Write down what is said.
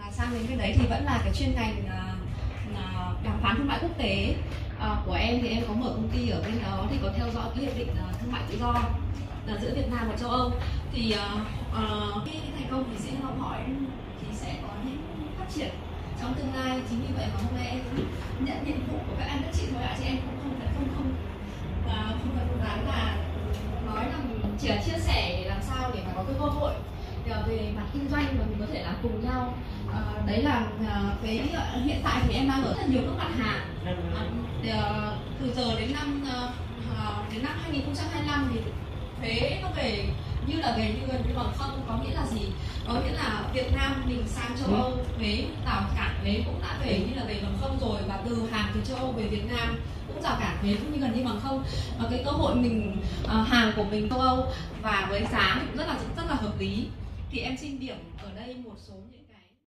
à, sang đến bên đấy thì vẫn là cái chuyên ngành uh, đàm phán thương mại quốc tế. À, của em thì em có mở công ty ở bên đó thì có theo dõi cái hiệp định uh, thương mại tự do là giữa Việt Nam và châu Âu. Thì uh, uh, cái thành công thì sẽ học hỏi thì sẽ có những phát triển trong tương lai. Chính vì vậy mà hôm nay em nhận nhiệm vụ của các anh các chị thôi ạ chị em cũng không cần không không uh, không cần cố gắng là nói rằng chỉ là chia sẻ để làm sao để mà có cái cơ hội Ờ, về mặt kinh doanh mà mình có thể làm cùng nhau. À, đấy là ờ, cái hiện tại thì em đang ở rất là nhiều các mặt hàng. À, từ giờ đến năm đến năm 2025 thì thuế nó về như là về như gần như bằng không có nghĩa là gì? Có nghĩa là Việt Nam mình sang châu Âu thuế rào cản thuế cũng đã về như là về bằng không rồi và từ hàng từ châu Âu về Việt Nam cũng rào cản thuế cũng như gần như bằng không. Và cái cơ hội mình hàng của mình châu Âu và với giá thì cũng rất là rất là hợp lý thì em xin điểm ở đây một số những